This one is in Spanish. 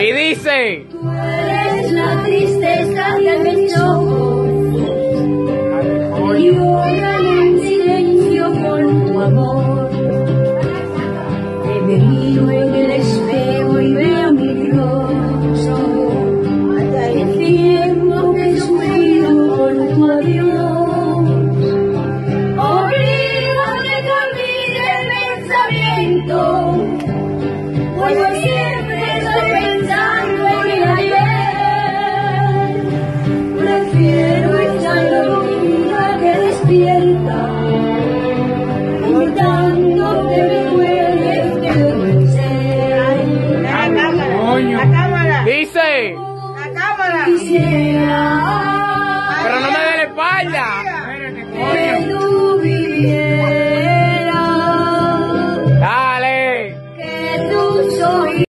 Y dice. Tú eres la tristeza de mis ojos. Y lloran en silencio por tu amor. Me miro en el espejo y veo mi rostro. El tiempo que sufrido por tu adiós. Oblígame a dormir el pensamiento. dice? La cámara. Quisiera Pero no me dé la espalda.